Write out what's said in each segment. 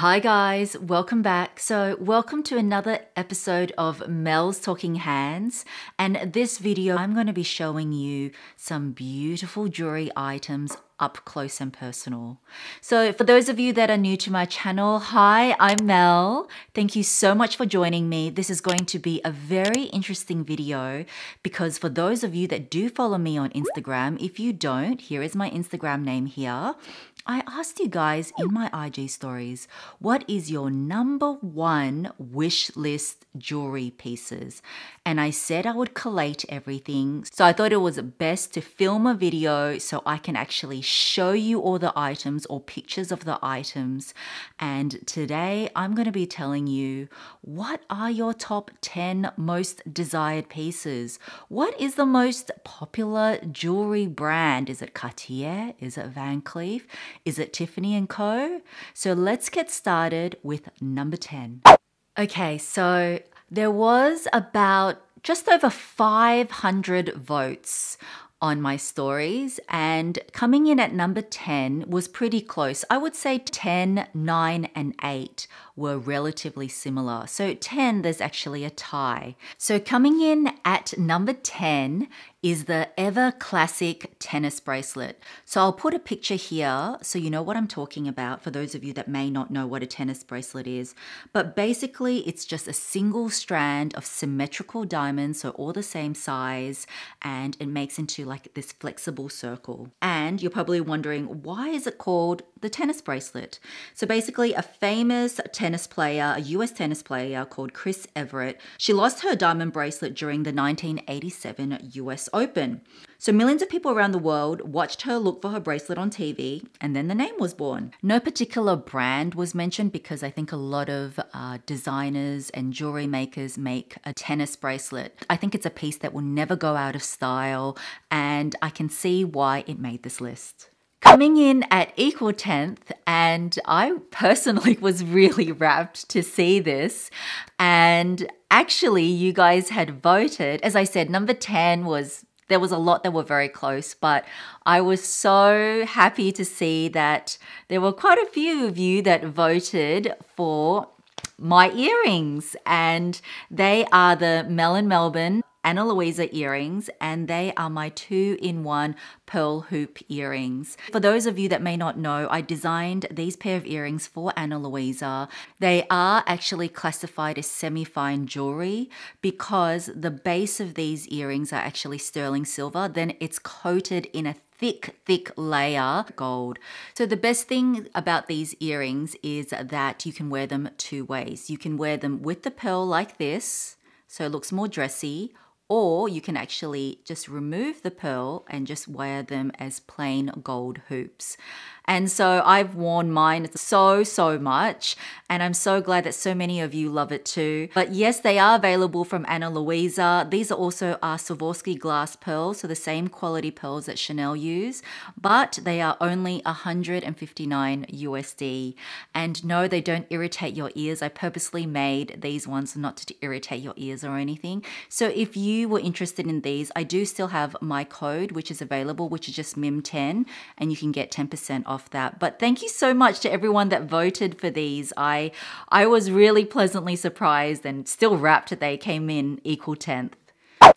Hi, guys, welcome back. So, welcome to another episode of Mel's Talking Hands. And this video, I'm going to be showing you some beautiful jewelry items up close and personal. So, for those of you that are new to my channel, hi, I'm Mel. Thank you so much for joining me. This is going to be a very interesting video because for those of you that do follow me on Instagram, if you don't, here is my Instagram name here. I asked you guys in my IG stories, what is your number one wish list jewelry pieces? And I said I would collate everything. So I thought it was best to film a video so I can actually show you all the items or pictures of the items. And today I'm going to be telling you what are your top 10 most desired pieces? What is the most popular jewelry brand? Is it Cartier? Is it Van Cleef? Is it Tiffany & Co? So let's get started with number 10. Okay, so there was about just over 500 votes on my stories and coming in at number 10 was pretty close. I would say 10, 9 and 8 were relatively similar. So 10 there's actually a tie. So coming in at number 10 is the ever classic tennis bracelet. So I'll put a picture here so you know what I'm talking about for those of you that may not know what a tennis bracelet is. But basically it's just a single strand of symmetrical diamonds, so all the same size, and it makes into like this flexible circle. And you're probably wondering, why is it called the tennis bracelet? So basically a famous tennis player, a US tennis player called Chris Evert. she lost her diamond bracelet during the 1987 US Open. So millions of people around the world watched her look for her bracelet on TV, and then the name was born. No particular brand was mentioned because I think a lot of uh, designers and jewelry makers make a tennis bracelet. I think it's a piece that will never go out of style, and I can see why it made this list coming in at equal 10th and I personally was really rapt to see this. And actually you guys had voted. As I said number 10 was there was a lot that were very close, but I was so happy to see that there were quite a few of you that voted for my earrings, and they are the Mel in Melbourne Ana Luisa earrings, and they are my two in one pearl hoop earrings. For those of you that may not know, I designed these pair of earrings for Ana Luisa. They are actually classified as semi fine jewelry because the base of these earrings are actually sterling silver, then it's coated in a thick, thick layer gold. So the best thing about these earrings is that you can wear them two ways. You can wear them with the pearl like this, so it looks more dressy, or you can actually just remove the pearl and just wear them as plain gold hoops. And so I've worn mine so, so much. And I'm so glad that so many of you love it too. But yes, they are available from Ana Luisa. These are also our Swarovski glass pearls, so the same quality pearls that Chanel use, but they are only 159 USD. And no, they don't irritate your ears. I purposely made these ones not to irritate your ears or anything. So if you were interested in these, I do still have my code, which is available, which is just MIM10, and you can get 10% off off that. But thank you so much to everyone that voted for these. I I was really pleasantly surprised and still rapt that they came in equal 10th.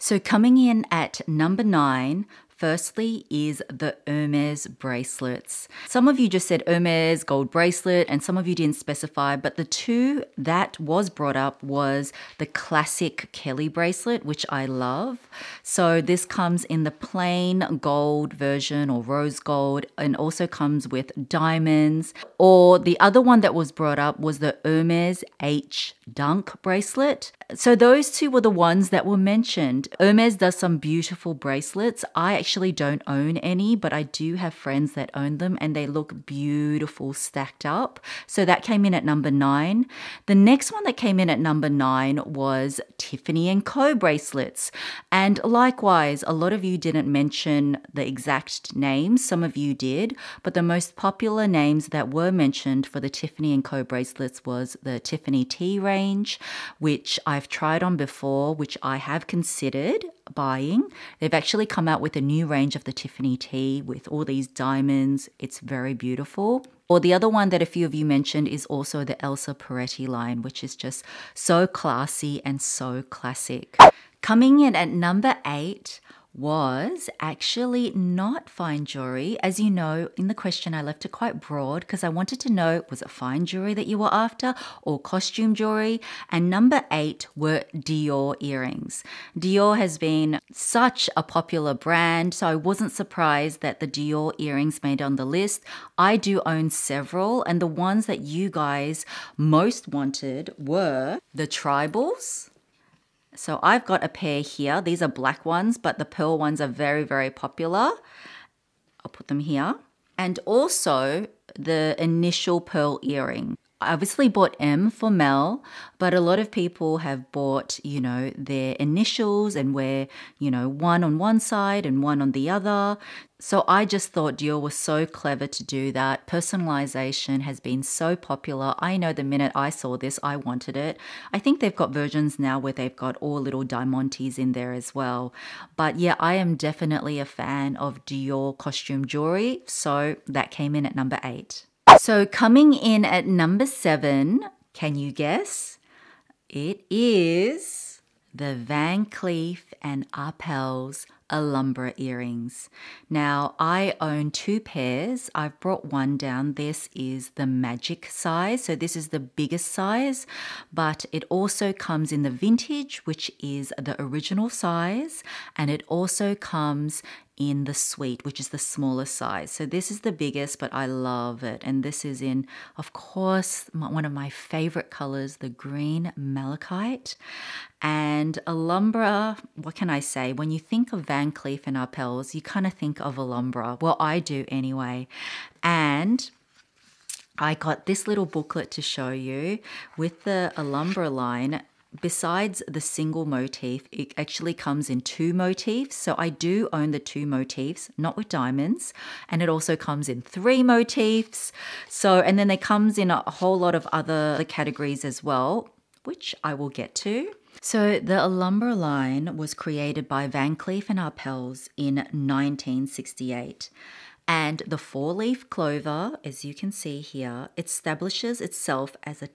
So coming in at number 9 Firstly, is the Hermes bracelets. Some of you just said Hermes gold bracelet, and some of you didn't specify, but the two that was brought up was the classic Kelly bracelet, which I love. So this comes in the plain gold version or rose gold, and also comes with diamonds. Or the other one that was brought up was the Hermes H Dunk bracelet. So those two were the ones that were mentioned. Hermes does some beautiful bracelets. I actually don't own any, but I do have friends that own them and they look beautiful stacked up. So that came in at number 9. The next one that came in at number 9 was Tiffany and Co bracelets. And likewise, a lot of you didn't mention the exact names, some of you did, but the most popular names that were mentioned for the Tiffany and Co bracelets was the Tiffany T range, which I've tried on before, which I have considered buying. They've actually come out with a new range of the Tiffany T with all these diamonds. It's very beautiful. Or the other one that a few of you mentioned is also the Elsa Peretti line, which is just so classy and so classic. Coming in at number eight, was actually not fine jewelry. As you know, in the question, I left it quite broad because I wanted to know was it fine jewelry that you were after or costume jewelry? And number eight were Dior earrings. Dior has been such a popular brand, so I wasn't surprised that the Dior earrings made on the list. I do own several, and the ones that you guys most wanted were the Tribales so I've got a pair here. These are black ones, but the pearl ones are very, very popular. I'll put them here. And also the initial pearl earring. I obviously bought M for Mel, but a lot of people have bought, you know, their initials and wear, you know, one on one side and one on the other. So I just thought Dior was so clever to do that. Personalization has been so popular. I know the minute I saw this, I wanted it. I think they've got versions now where they've got all little diamantes in there as well. But yeah, I am definitely a fan of Dior costume jewelry. So that came in at number eight. So coming in at number seven, can you guess? It is the Van Cleef and Arpels Alhambra earrings. Now, I own two pairs. I've brought one down. This is the magic size. So, this is the biggest size, but it also comes in the vintage, which is the original size, and it also comes in the Sweet, which is the smallest size. So this is the biggest, but I love it. And this is in, of course, one of my favorite colors, the green malachite. And Alhambra, what can I say? When you think of Van Cleef and Arpels, you kind of think of Alhambra. Well, I do anyway. And I got this little booklet to show you with the Alhambra line besides the single motif, it actually comes in two motifs. So I do own the two motifs, not with diamonds. And it also comes in three motifs. So, and then it comes in a whole lot of other categories as well, which I will get to. So the Alhambra line was created by Van Cleef and Arpels in 1968. And the four leaf clover, as you can see here, establishes itself as a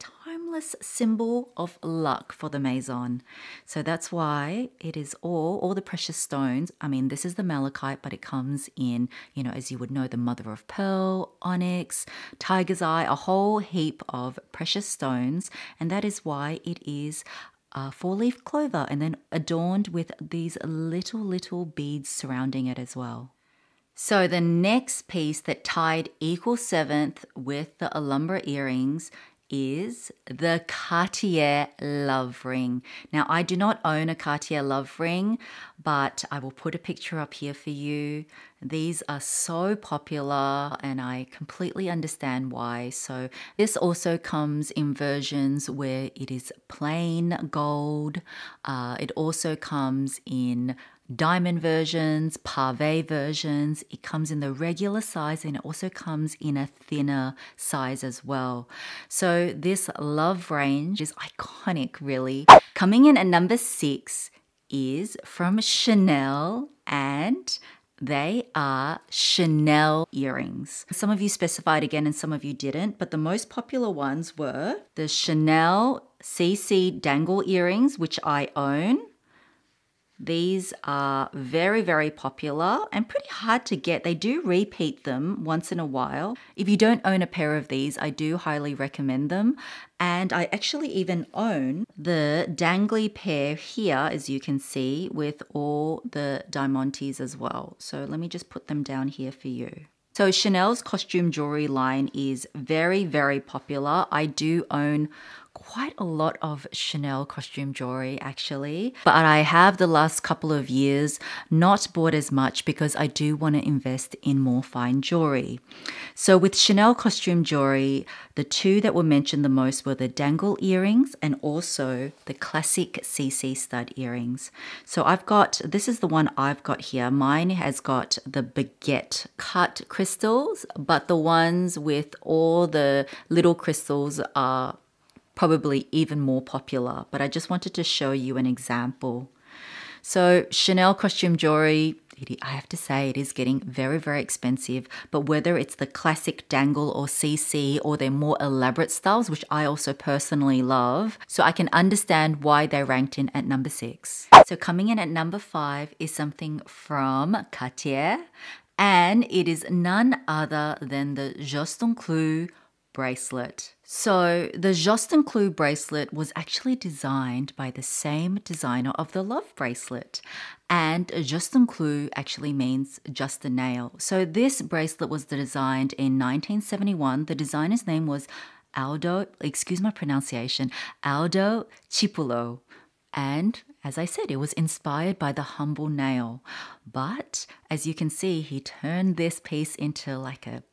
timeless symbol of luck for the Maison. So that's why it is all, all the precious stones. I mean, this is the malachite, but it comes in, you know, as you would know, the mother of pearl, onyx, tiger's eye, a whole heap of precious stones. And that is why it is a four leaf clover and then adorned with these little, little beads surrounding it as well. So the next piece that tied equal seventh with the Alhambra earrings is the Cartier love ring. Now, I do not own a Cartier love ring, but I will put a picture up here for you. These are so popular and I completely understand why. So, this also comes in versions where it is plain gold. Uh, it also comes in diamond versions, pave versions. It comes in the regular size and it also comes in a thinner size as well. So this love range is iconic, really. Coming in at number six is from Chanel and they are Chanel earrings. Some of you specified again and some of you didn't, but the most popular ones were the Chanel CC dangle earrings, which I own. These are very, very popular and pretty hard to get. They do repeat them once in a while. If you don't own a pair of these, I do highly recommend them. And I actually even own the dangly pair here, as you can see, with all the diamantes as well. So let me just put them down here for you. So Chanel's costume jewelry line is very, very popular. I do own quite a lot of Chanel costume jewelry actually, but I have the last couple of years not bought as much because I do want to invest in more fine jewelry. So with Chanel costume jewelry, the two that were mentioned the most were the dangle earrings and also the classic CC stud earrings. So I've got, this is the one I've got here. Mine has got the baguette cut crystals, but the ones with all the little crystals are probably even more popular, but I just wanted to show you an example. So Chanel costume jewelry, I have to say it is getting very, very expensive. But whether it's the classic dangle or CC or their more elaborate styles, which I also personally love, so I can understand why they ranked in at number six. So coming in at number five is something from Cartier, and it is none other than the Juste un Clou bracelet. So, the Juste un Clou bracelet was actually designed by the same designer of the Love bracelet. And Juste un Clou actually means just a nail. So, this bracelet was designed in 1971. The designer's name was Aldo, excuse my pronunciation, Aldo Cipullo. And as I said, it was inspired by the humble nail. But as you can see, he turned this piece into like a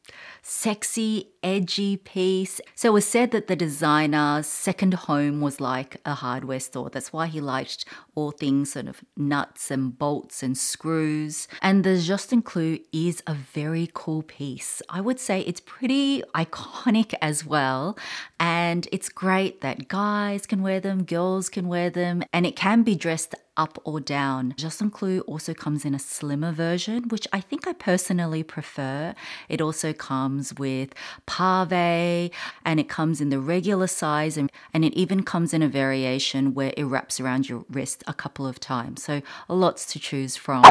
sexy, edgy piece. So it was said that the designer's second home was like a hardware store. That's why he liked all things sort of nuts and bolts and screws. And the Juste un Clou is a very cool piece. I would say it's pretty iconic as well. And it's great that guys can wear them, girls can wear them, and it can be dressed up or down. Juste un Clou also comes in a slimmer version, which I think I personally prefer. It also comes with pave and it comes in the regular size and, and it even comes in a variation where it wraps around your wrist a couple of times. So lots to choose from.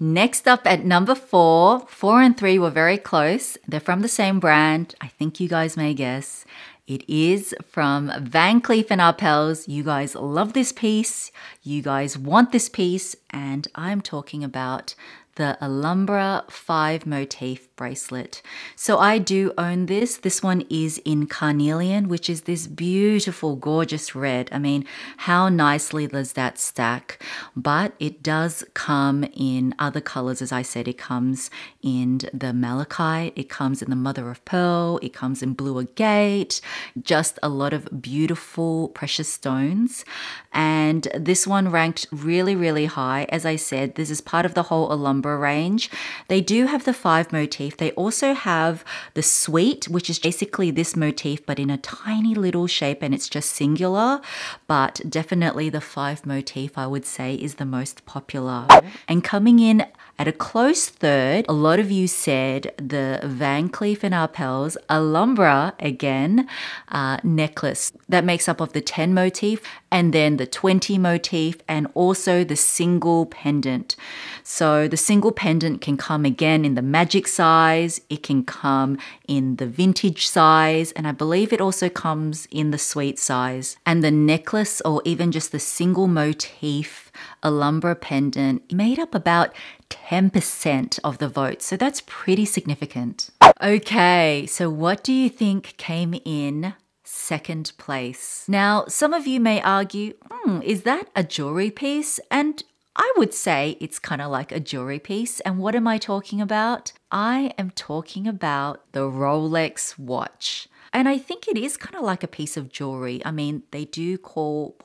Next up at number four, four and three were very close. They're from the same brand. I think you guys may guess. It is from Van Cleef and Arpels. You guys love this piece. You guys want this piece. And I'm talking about the Alhambra 5 motif bracelet. So I do own this. This one is in carnelian, which is this beautiful, gorgeous red. I mean, how nicely does that stack? But it does come in other colors. As I said, it comes in the malachite, it comes in the mother of pearl, it comes in blue agate, just a lot of beautiful precious stones. And this one ranked really, really high. As I said, this is part of the whole Range. They do have the five motif. They also have the Sweet, which is basically this motif, but in a tiny little shape and it's just singular. But definitely the five motif, I would say, is the most popular. And coming in at a close third, a lot of you said the Van Cleef and Arpels Alhambra again uh, necklace that makes up of the 10 motif and then the 20 motif and also the single pendant. So the single pendant can come again in the magic size, it can come in the vintage size, and I believe it also comes in the Sweet size. And the necklace or even just the single motif Alhambra pendant made up about 10% of the vote. So that's pretty significant. Okay, so what do you think came in second place? Now, some of you may argue, hmm, is that a jewelry piece? And I would say it's kind of like a jewelry piece. And what am I talking about? I am talking about the Rolex watch. And I think it is kind of like a piece of jewelry. I mean, they do call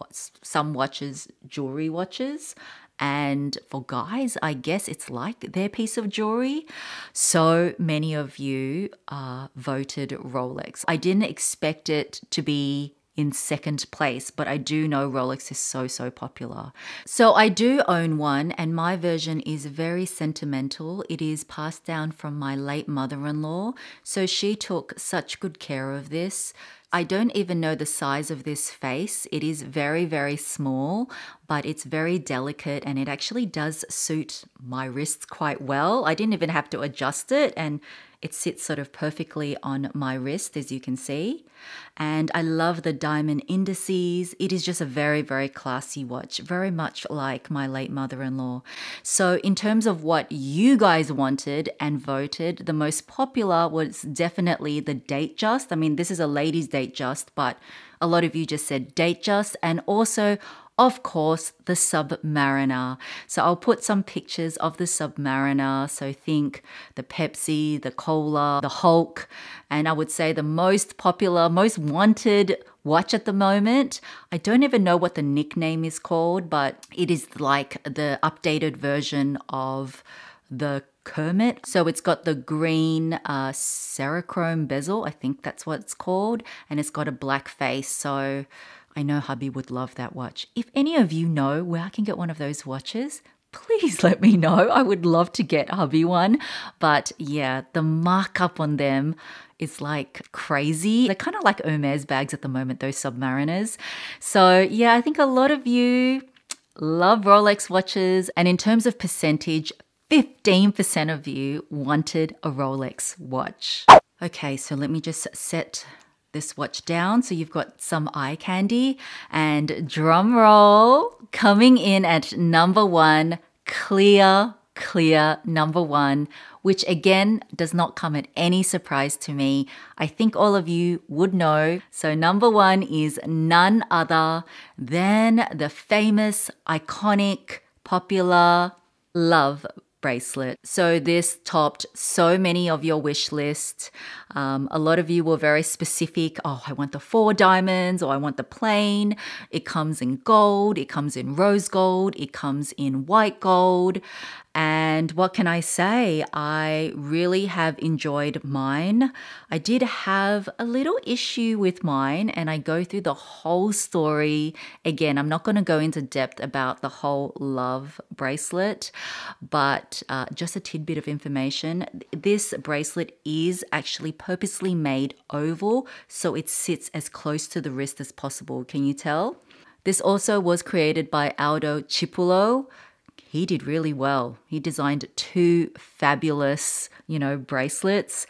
some watches jewelry watches. And for guys, I guess it's like their piece of jewelry. So many of you uh, voted Rolex. I didn't expect it to be in second place, but I do know Rolex is so, so popular. So I do own one, and my version is very sentimental. It is passed down from my late mother in law. So she took such good care of this. I don't even know the size of this face. It is very, very small, but it's very delicate and it actually does suit my wrists quite well. I didn't even have to adjust it and it sits sort of perfectly on my wrist, as you can see. And I love the diamond indices. It is just a very, very classy watch, very much like my late mother in law. So, in terms of what you guys wanted and voted, the most popular was definitely the Date Just. I mean, this is a ladies' Date Just, but a lot of you just said Date Just. and also of course, the Submariner. So I'll put some pictures of the Submariner. So think the Pepsi, the Cola, the Hulk, and I would say the most popular, most wanted watch at the moment. I don't even know what the nickname is called, but it is like the updated version of the Kermit. So it's got the green uh, Cerachrom bezel, I think that's what it's called, and it's got a black face. So I know hubby would love that watch. If any of you know where I can get one of those watches, please let me know. I would love to get hubby one. But yeah, the markup on them is like crazy. They're kind of like Hermes bags at the moment, those submariners. So yeah, I think a lot of you love Rolex watches. And in terms of percentage, 15% of you wanted a Rolex watch. Okay, so let me just set this watch down. So you've got some eye candy and drum roll coming in at number one clear clear number one which again does not come at any surprise to me. I think all of you would know. So number one is none other than the famous iconic popular love bracelet. So this topped so many of your wish lists. Um, a lot of you were very specific. Oh, I want the four diamonds or I want the plain. It comes in gold. It comes in rose gold. It comes in white gold. And what can I say? I really have enjoyed mine. I did have a little issue with mine, and I go through the whole story. Again, I'm not going to go into depth about the whole love bracelet, but uh, just a tidbit of information. This bracelet is actually purposely made oval, so it sits as close to the wrist as possible. Can you tell? This also was created by Aldo Cipullo he did really well. He designed two fabulous, you know, bracelets.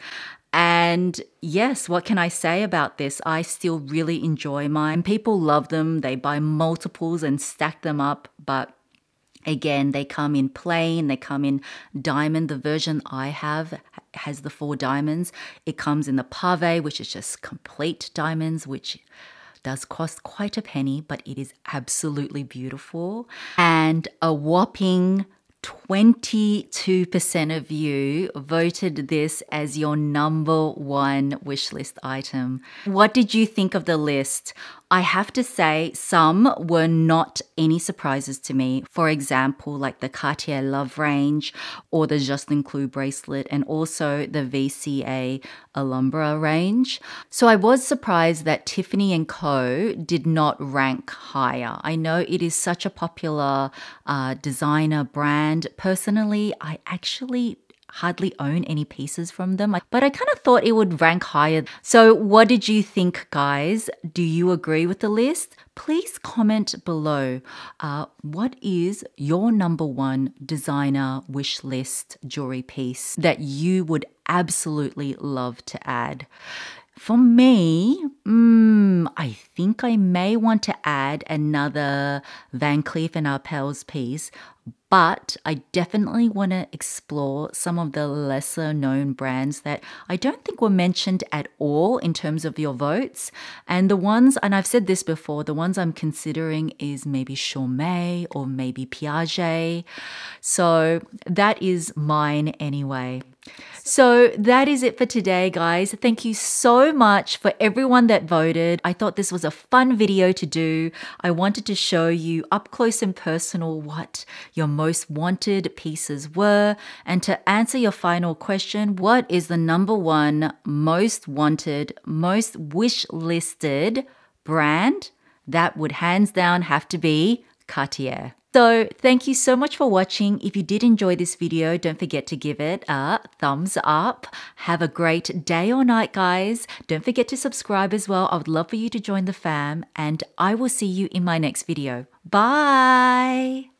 And yes, what can I say about this? I still really enjoy mine. People love them. They buy multiples and stack them up, but Again, they come in plain, they come in diamond. The version I have has the four diamonds. It comes in the pave, which is just complete diamonds, which does cost quite a penny, but it is absolutely beautiful. And a whopping 22% of you voted this as your number one wish list item. What did you think of the list? I have to say, some were not any surprises to me. For example, like the Cartier Love range or the Juste un Clou bracelet, and also the VCA Alhambra range. So I was surprised that Tiffany and Co. did not rank higher. I know it is such a popular uh, designer brand. Personally, I actually hardly own any pieces from them, but I kind of thought it would rank higher. So, what did you think, guys? Do you agree with the list? Please comment below. Uh, what is your number one designer wish list jewelry piece that you would absolutely love to add? For me, mm, I think I may want to add another Van Cleef and Arpels piece, but I definitely want to explore some of the lesser known brands that I don't think were mentioned at all in terms of your votes. And the ones, and I've said this before, the ones I'm considering is maybe Chaumet or maybe Piaget. So that is mine anyway. So that is it for today, guys. Thank you so much for everyone that voted. I thought this was a fun video to do. I wanted to show you up close and personal what your most wanted pieces were. And to answer your final question, what is the number one most wanted, most wish listed brand? That would hands down have to be Cartier. So thank you so much for watching. If you did enjoy this video, don't forget to give it a thumbs up. Have a great day or night, guys. Don't forget to subscribe as well. I would love for you to join the fam and I will see you in my next video. Bye.